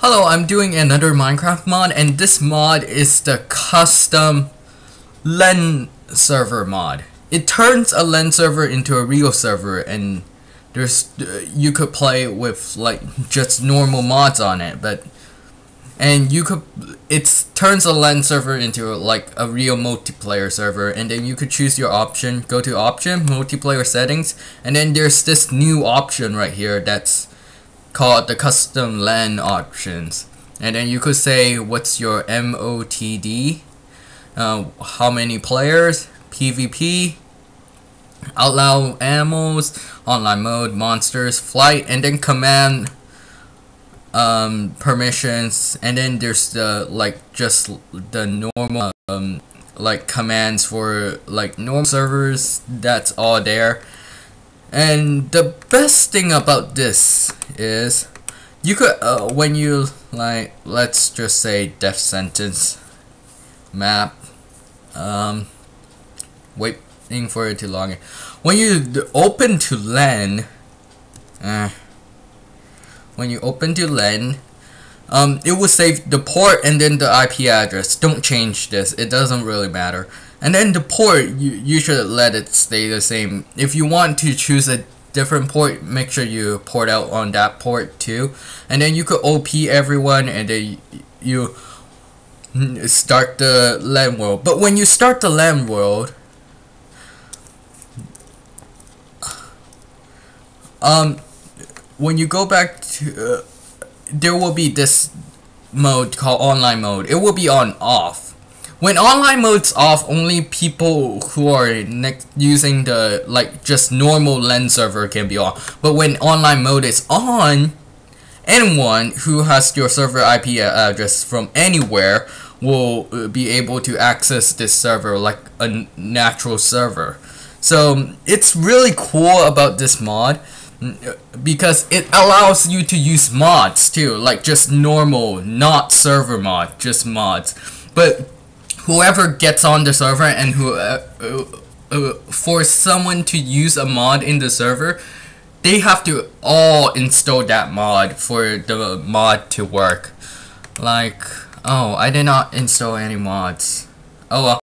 Hello, I'm doing another Minecraft mod and this mod is the custom LAN server mod. It turns a LAN server into a real server and there's uh, you could play with like just normal mods on it but and you could it turns a LAN server into like a real multiplayer server and then you could choose your option go to option multiplayer settings and then there's this new option right here that's called the custom LAN options. And then you could say what's your MOTD, uh, how many players, PvP, allow animals, online mode, monsters, flight, and then command um, permissions, and then there's the like just the normal um, like commands for like normal servers. That's all there. And the best thing about this is you could uh, when you like let's just say death sentence map um waiting for it to log in. When you open to LAN uh, when you open to LAN um, it will save the port and then the IP address. Don't change this. It doesn't really matter. And then the port, you, you should let it stay the same. If you want to choose a different port, make sure you port out on that port too. And then you could OP everyone and then you start the LAN world. But when you start the LAN world, um, when you go back to, uh, there will be this mode called online mode. It will be on off when online mode's off, only people who are using the like just normal LAN server can be on. But when online mode is on, anyone who has your server IP address from anywhere will uh, be able to access this server like a natural server. So it's really cool about this mod mm, because it allows you to use mods too, like just normal, not server mod, just mods. But whoever gets on the server and who uh, uh, uh, for someone to use a mod in the server they have to all install that mod for the mod to work. Like oh I did not install any mods. Oh well